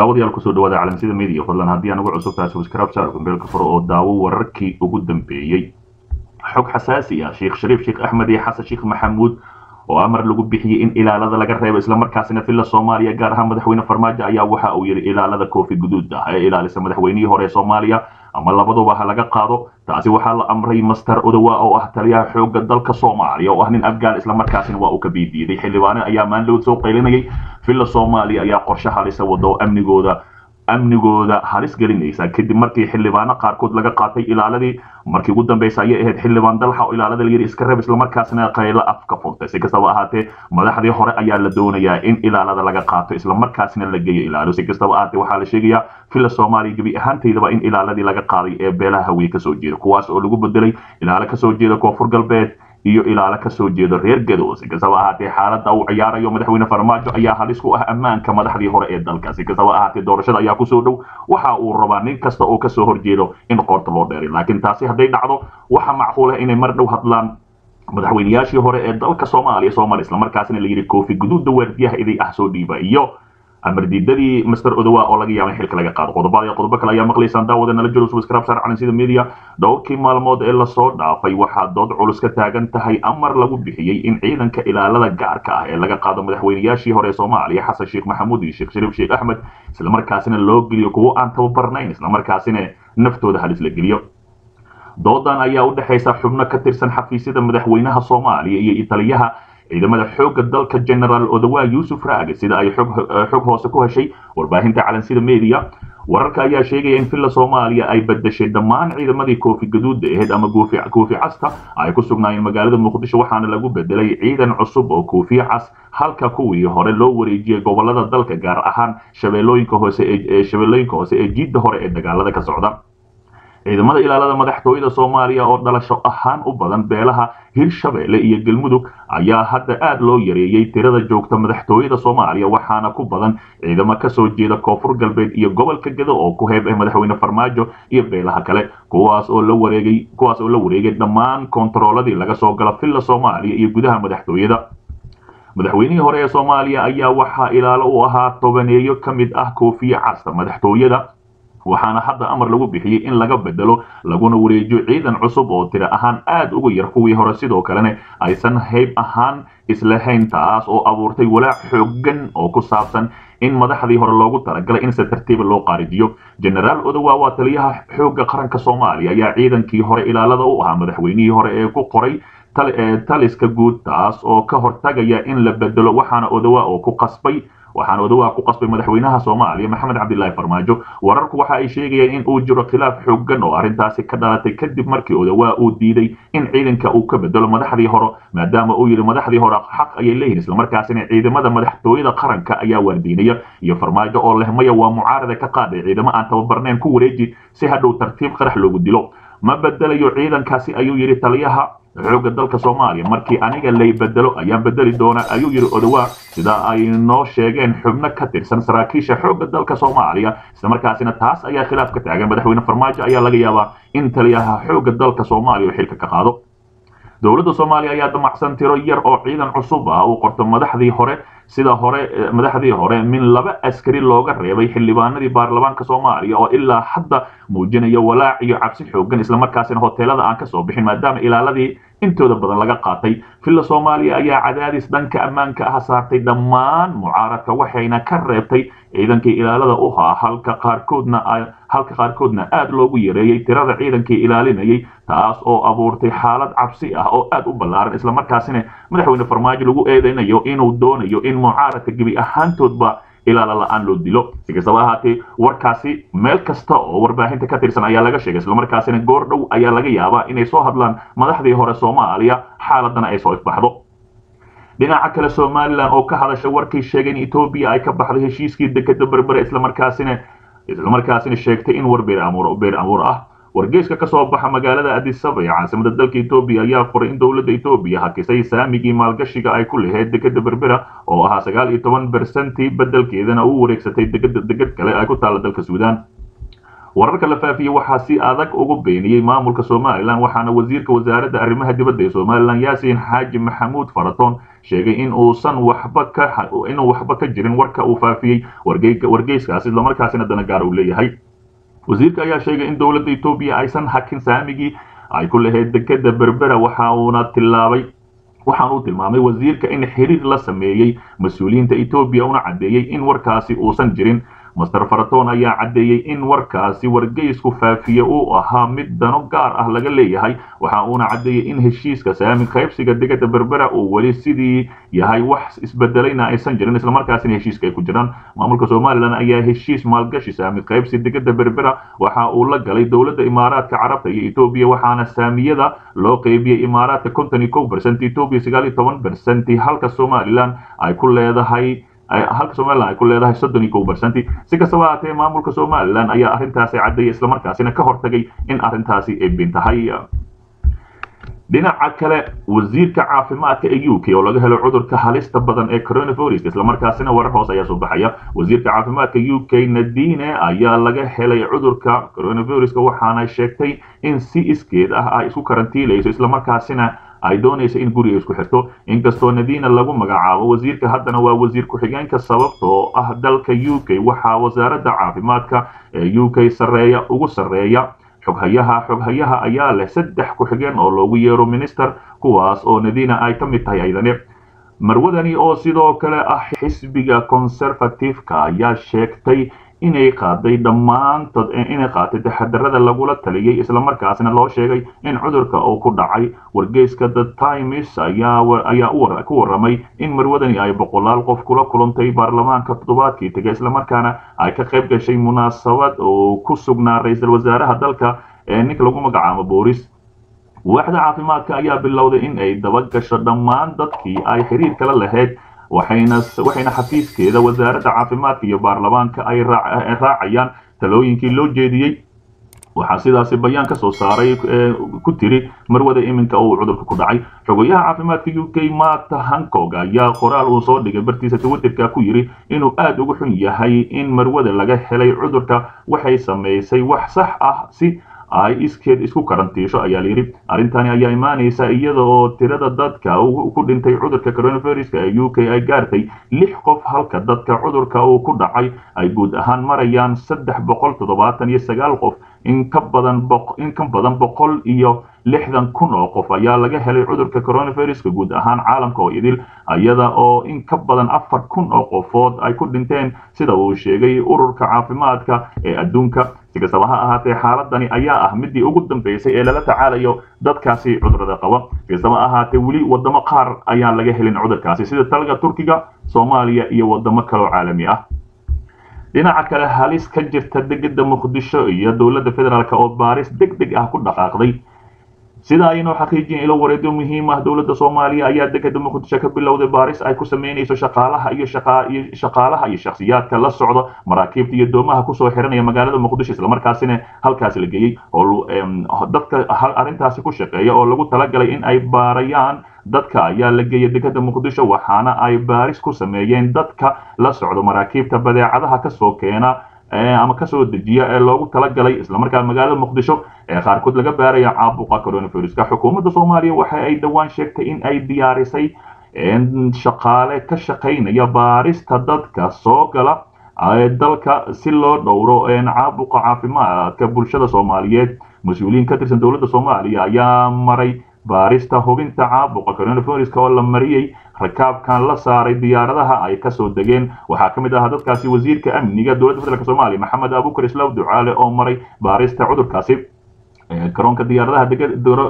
daawadayaal ku soo dhawaada calansida media fadlan. Haddii aan ugu cusub tahay subscribe saar kumbeelka furo oo daawo wararkii ugu dambeeyey xog xasaasi ah sheekh shariif sheekh axmed iyo xasan sheekh maxamuud oo amar lagu bixiyey in ilaalada laga reebo islamarkaasina villa soomaaliya gaar ahaan madaxweyne farmaajo ayaa waxa uu yidhi ilaalada koofi guduud ah ee ilaalisa madaxweynihii hore ee soomaaliya. Ama labaduba ha laga qaado taasi waxaa la amray master odowa oo ah taliyaha xoogga dalka soomaaliya oo ah nin afgaan islamarkaasina waa uu ka biidiiday xildhibaane ayaa maandhood soo qaylinayay. Villa soomaaliya ayaa qorshe halisa wada oo amnigooda amnigooda halis gelinaysa. Kadib markii xildhibaano qaarkood laga qaatay ilaaladii markii ugu dambeysa ayay ahayd xildhibaan dalxa oo ilaalada la yidhi iska reeb islamarkaasina qaylo afka furtay. Si kastaba ahaatee madaxdii hore ayaa la doonayaa in ilaalada laga qaato islamarkaasina la geeyo ilaalo si kastaba ahaatee waxaa la sheegayaa villa soomaaliya gebi ahaanteydaba in ilaaladii laga qaaday ee beelaha hawiye ka soo jeeda. Kuwaas oo lagu bedelay ilaalo ka soo jeeda koonfur galbeed iyo ilaalo ka soo jeedo reer gadow. Si kastaba ahaatee xaaladda uu ciyaarayo madaxweyne farmaajo ayaa halis ku ah ammaanka madaxdii hore ee dalka. Si kastaba ahaatee doorashada ayaa ku soo dhow. Waxa uu rabaa nin kasta oo ka soo horjeedo in qoorta loo dheeray. Laakiin taasi hadday dhacdo waxa macquul ah inay mar dhow hadlaan madaxweynayaashii hore ee dalka soomaaliya soomaaliya islamarkaasina la yidhi koofi guduudda waardiyaha iday ah soo dhiiba iyo amar diidadii master odowa oo laga yaaba in xilka laga qaado qodobada iyo qodobo kale ayaa maqlaysaan daawada nala jiro subscribe saar calansida media dhowrkii maalmood ee la soo dhaafay waxaa dood culus ka taagan tahay amar lagu bixiyey in ciidanka ilaalada gaarka ah ee laga qaado madaxweynayaashii hore ee soomaaliya xasan sheekh maxamuud iyo sheekh shariif sheekh axmed islamarkaasina loo geliyo kuwo aan tababarnayn islamarkaasina naftooda halis la geliyo doodan ayaa u dhexaysa xubno ka tirsan xafiisyada madaxweynaha soomaaliya iyo taliyaha ciidamada xoogga dalka generaal odawa yuusuf raage sida ay xog hoose ku heshay warbaahinta calansida media wararka ayaa sheegaya in villa soomaaliya ay badashay dhammaan ciidamadii koofi gaduudda ahayd ama koofi casta ay ku sugnaayeen magaalada muqdisho waxaana lagu bedelay ciidan cusub oo koofiya cas halka kuwii hore loo wareejiyey gobollada dalka gaar ahaan shabeellooyinka hoose ee jiidda hore ee dagaalada ka socda ciidamada ilaalada madaxtooyada soomaaliya oo dhalasho ahaan u badan beelaha hirshabeelle iyo galmudug ayaa hadda aad loo yareeyey tirada joogta madaxtooyada soomaaliya waxaana ku badan ciidamo ka soo jeeda koonfur galbeed iyo gobolka gedo oo ku heeb ah madaxweyne farmaajo iyo beelaha kale kuwaas oo la wareegay dhammaan koontarooladii laga soo gala villa soomaaliya iyo gudaha madaxtooyada. Madaxweynihii hore ee soomaaliya ayaa waxaa ilaalo u ahaa tobaneeyo ka mid ah koofiye casta madaxtooyada waxaana hadda amar lagu bixiyey in laga bedelo laguna wareejiyo ciidan cusub oo tiro ahaan aad uga yar kuwii hore. Sidoo kalena aysan hayb ahaan islahayn taas oo abuurtay walaac xoogan oo ku saabsan in madaxdii hore loogu talagalay in si tartiiba loo qaarijiyo. Generaal odowa waa taliyaha xoogga qaranka soomaaliya ayaa ciidankii hore ilaalada u ahaa madaxweynihii hore ee ku qoray taliska guud taas oo ka hortagaya in la bedelo waxaana odowa oo ku qasbay waxaana odowa ku qasbay madaxweynaha soomaaliya maxamed cabdilaahi farmaajo. Wararku waxa ay sheegayeen in uu jiro khilaaf xoogan oo arrintaasi ka dhalatay kadib markii odowa uu diiday in ciidanka uu ka bedelo madaxdii hore maadaama uu yidhi madaxdii hore xaq ayay leeyihiin islamarkaasina ciidamada madaxtooyada qaranka ayaa waardiinaya. Iyo farmaajo oo lehmaya waa mucaarada ka qaaday ciidamo aan tababarnayn ku wareeji si hadhow tartiib qarax loogu dilo ma bedelayo ciidankaasi ayuu yidhi taliyaha xoogga dalka soomaaliya. Markii aniga lay bedelo ayaan bedeli doona ayuu yidhi odowa sida ay noo sheegeen xubno ka tirsan saraakiisha xoogga dalka soomaaliya islamarkaasina taas ayaa khilaaf ka taagan. Madaxweyne farmaajo ayaa laga yaabaa in taliyaha xoogga dalka soomaaliya uu xilka ka qaado. Dowladda soomaaliya ayaa damacsan tiro yar oo ciidan cusub ah. Uu qorto madaxdii hore sida hore madaxdii hore min laba askari looga reebay xildhibaanadii baarlamaanka soomaaliya oo ilaa hadda muujinaya walaac iyo cabsi xoogan islamarkaasina hoteelada aan ka soo bixin maadaama ilaaladii intooda badan laga qaatay. Villa soomaaliya ayaa cadaadis dhanka ammaanka ah saartay dhammaan mucaaradka waxayna ka reebtay ciidankii ilaalada u haa halka qaarkoodna halka qaarkoodna aad loogu yareeyey tirada ciidankii ilaalinayay taas oo abuurtay xaalad cabsi ah oo aad u ballaaran islamarkaasina madaxweyne farmaajo lagu eedeynayo inuu doonayo in mucaaradka gebi ahaantoodba ilaala la'aan loo dilo. Si kastaba ahaatee warkaasi meel kasta oo warbaahinta ka tirsan ayaa laga sheegay islamarkaasina goor dhow ayaa laga yaabaa inay soo hadlaan madaxdii hore soomaaliya xaaladana ay soo ifbaxdo. Dhinaca kale somalilan oo ka hadasha sheegay in etoobiya ay ka baxday heshiiskii dekeda berbere islamarkaasina islamarkaasina sheegtay in war beer amuur ah wargeyska ka soo baxa magaalada adisaba ee caasimada dalka etoobiya ayaa qoray in dowladda etoobiya hakisay saamigii maalgashiga ay ku lahayd dekeda berbera oo ahaa sagaal iyo toban bersentii bedelkeedana u wareegsatay deged kale ay ku taalla dalka suudaan. Wararka la faafiyey waxaa si adag ugu beeniyey maamulka somalilan waxaana wasiirka wasaaradda arrimaha dibadda ee somalilan yaasiin xaaji maxamuud faratoon sheegay in uusan waxba ka inuu waxba ka jirin warka uu faafiyey wargeyskaasi islamarkaasina danagaar uu leeyahay wasiirka ayaa sheegay in dowladda etoobiya aysan hakin saamigii ay ku lahayd dekeda berbera waxa uuna tilaabay waxaan uu tilmaamay wasiirka in xiriir la sameeyey mas'uuliyiinta etoobiya una caddeeyey in warkaasi uusan jirin master faraton ayaa caddeeyey in warkaasi wargeysku faafiye uu ahaa mid dano gaar ah laga leeyahay. Waxa uuna caddeeyey in heshiiska saami qaybsiga degada berbera uu weli sidii yahay wax isbedelayna aysan jirin islamarkaasina heshiiska ay ku jiraan. Maamulka somalilan ayaa heshiis maalgashi saami qaybsi degada berbera. Waxa uu la galay dowladda imaaraadka carabta iyo etoobiya waxaana saamiyada loo qeybiyey imaaraadka konton iyo kow bercent etoobiya sagaal iyo toban bercenti halka somalilan ay ku leedahay halka somalilan ay ku leedahay soddon iyo kow bercenti si kastaba haatee maamulka somalilan ayaa arrintaasi caddeeyay islamarkaasina ka hortagay in arrintaasi ay bin tahay dhinaca kale wasiirka caafimaadka ee u k oo laga helo cudurka halista badan ee coronavirus islamarkaasina warar hoos ayaa soo baxaya. Wasiirka caafimaadka u k nadine ayaa laga helay cudurka coronaviruska waxaana sheegtay in si iskeed ah ay isku karantiilayso islamarkaasina ay doonaysa in guriga isku xirto. Inkastoo nadina lagu magacaabo wasiirka haddana waa wasiir ku-xigeenka sababtoo ah dalka u k. Waxaa wasaaradda caafimaadka ee u k sareeya ugu sarreeya. Xoghayaha xoghayaha ayaa leh saddex ku-xigeen oo loogu yeero minister kuwaas oo nadina ay ka mid tahay aydane marwadani oo sidoo kale ah xisbiga conservative-ka ayaa sheegtay inay qaaday dhammaantood inay qaatay taxadarada lagula taliyey islamarkaasna loo sheegay in cudurka uu ku dhacay. Wargeyska the times ayaa ku warramay in marwadani ay boqolaal qof kula kulantay baarlamaanka toddobaadkii tegay islamarkaana ay ka qayb gashay munaasabad oo ku sugnaa ra'iisul wasaaraha dalka ee ninka lagu magacaabo booris waaxda caafimaadka ayaa bilowday in ay dabagasho dhammaan dadkii ay xiriir kala lahayd waxayna xafiiskeeda wasaaradda caafimaadka iyo baarlamaanka ay raacayaan talooyinkii loo jeediyey. Waxaa sidaasi bayaan ka soo saaray ku tiri marwada iminka uu cudurka ku dhacay. Xogayaha caafimaadka u k mata hankog ayaa qoraal uu soo dhigay bartiisa twitterka ku yidhi inuu aada ugu xun yahay in marwada laga helay cudurka waxay samaysay wax sax ah si ay iskeed isku karantiisho ayaa layidhi arrintani ayaa imaanaysa iyada oo tirada dadka ku dhintay cudurka coronaviruska ee u k ay gaartay. Lix qof halka dadka cudurka uu ku dhacay ay guud ahaan marayaan saddex boqol toddobaatan iyo sagaal qof in ka badan in ka badan boqol iyo lixdan kun oo qof ayaa laga helay cudurka coronaviruska guud ahaan caalamka oo idil iyada oo in ka badan afar kun oo qofood ay ku dhinteen. Sida uu sheegay ururka caafimaadka ee adduunka si kastaba ha ahaatee xaaladani ayaa ah midii ugu dambeysay ee lala tacaalayo dadkaasi cudurrada qaba. Si kastaba ahaatee weli wadamo qaar ayaan laga helin cudurkaasi sida talga turkiga soomaaliya iyo wadamo kaloo caalami ah dhinaca kale halis ka jirta degeda muqdisho iyo dowladda federaalk oo baaris deg deg ah ku dhaqaaqday. Sida aynoo xaqiijiyeen ilo wareedyo muhiim ah dowladda soomaaliya ayaa degeda muqdisho ka bilowday baaris ay ku sameynayso shaqaalaha iyo shaqaalaha iyo shakhsiyaadka la socda maraakiibta iyo doomaha ku soo xiranaya magaalada muqdisho islamarkaasina halkaasi la geeyey. Oo dadka arrintaasi ku shaqeeya oo lagu talagalay in ay baarayaan dadka ayaa la geeyay degada muqdisho waxaana ay baaris ku sameeyeen dadka la socdo maraakiibta badeecadaha ka soo keena ama ka soo dejiya ee loogu talagalay islamarkaa magaalada muqdisho ee qaarkood laga baaraya caabuqa coronaviruska. Xukuumadda soomaaliya waxa ay dhowaan sheegtay in ay diyaarisay shaqaale ka shaqaynaya baarista dadka soo gala dalka si loo dhowro caabuqa caafimaadka bulshada soomaaliyeed. Mas'uuliyiin ka tirsan dowladda soomaaliya ayaa maray baarista hubinta caabuqa coronaviruska oo la mariyey rakaabkan la saaray diyaaradaha ay ka soo degeen. Waxaa ka mid ahaa dadkaasi wasiirka amniga dowladda federaalk soomaaliya maxamed abukar islaw ducaale oo maray baarista cudurkaasi. Garoonka diyaaradaha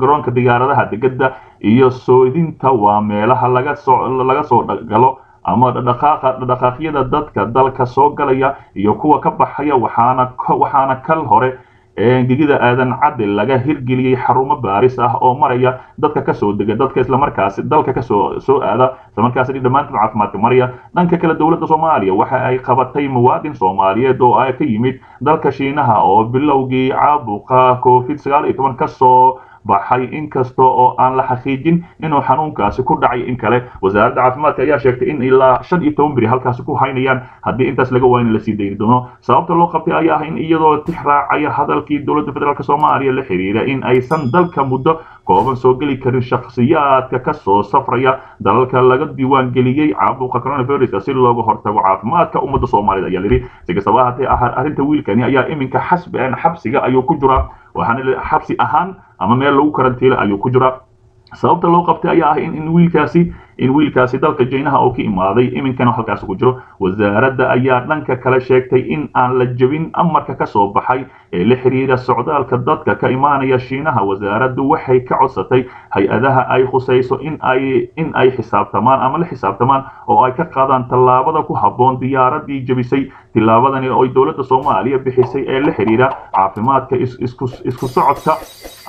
garoonka diyaaradaha degada iyo soodinta waa meelaha laga soo galo ama dhaqaaqa dhaqaaqyada dadka dalka soo galaya iyo kuwa ka baxaya waxaana waxaana kal hore gegida aadan cadde laga hirgeliyey xarumo baaris ah oo maraya dadka ka soo dega dadka islamarkaasi dalka ka soo soo aada islamarkaasi dhammaantood caafimaadka maraya dhanka kale dowladda soomaaliya waxa ay qabatay muwaadin soomaaliyeed oo ay ka yimid dalka shiinaha oo bilowgii caabuqa covid sagaal iyo toban ka soo baxay inkasta oo aan la xaqiijin inuu xanuunkaasi ku dhacay in kale. Wasaaradda caafimaadka ayaa sheegtay in ilaa shan iyo toban beri halkaasi ku haynayaan. Haddii intaas laga waayna la sii dayni doono. Sababta loo qabtay ayaa ah in iyadoo tix raacaya hadalkii dowladda federaalk soomaaliya la xiriira in aysan dalka muddo kooban soo geli karin shakhsiyaadka ka soo safraya. Dalalka laga diiwaan geliyey caabuqa coronaviruska si looga hortago caafimaadka ummadda soomaalida ayaa lidhi si kastaba haatee arrinta wiilkani ayaa iminka xasbi xabsiga ayuu ku jiraa waxaana xabsi ahaan ama meel lagu karantiila ayuu ku jiraa sababta loo qabtay ayaa ah in wiilkaasi in wiilkaasi dalka jaynaha oo ka imaaday iminkana halkaas ku jiro. Wasaaradda ayaa dhanka kale sheegtay in aan la jebin amarka ka soo baxay ee la xiriira socdaalka dadka ka imaanaya shiinaha. Wasaaraddu waxay ka codsatay hay'adaha ay khusayso in ay xisaabtamaan ama la xisaabtamaan oo ay ka qaadaan tallaabada ku habboon diyaaradii jebisay tillaabadani oo dowladda soomaaliya bixisay ee la xiriira caafimaadka isku socodka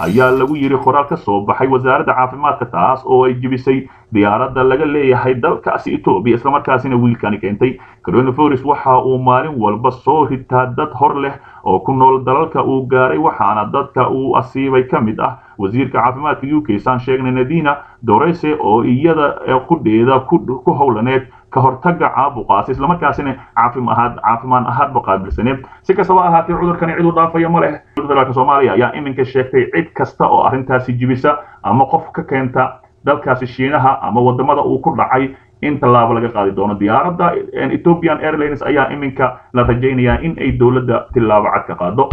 ayaa lagu yidhi qoraal ka soo baxay wasaaradda caafimaadka taas oo ay jebisay diyaaradda laga leeyahay dalkaasi etoobiya islamarkaasina wiilkani keentay. Coronavirus waxa uu maalin walba soo ritaa dad hor leh oo ku nool dalalka uu gaaray waxaana dadka uu asiibay ka mid ah. Wasiirka caafimaadka u k saan sheegnay nadina dorese oo iyada qudheeda ku howlaneed ka hortaga caabuqaasi islamarkaasina caafimaan ahaadba qaabilsaneed si kastaba ahaatee cudurkani cid u dhaafaya ma leh. Soomaaliya ayaa iminka sheegtay cid kasta oo arrintaasi jibisa ama qof ka keenta dalkaasi shiinaha ama waddamada uu ku dhacay in tallaabo laga qaadi doono. Diyaaradda ethiopian airlines ayaa iminka la rajaynayaa in ay dowladda tillaabo cad ka qaado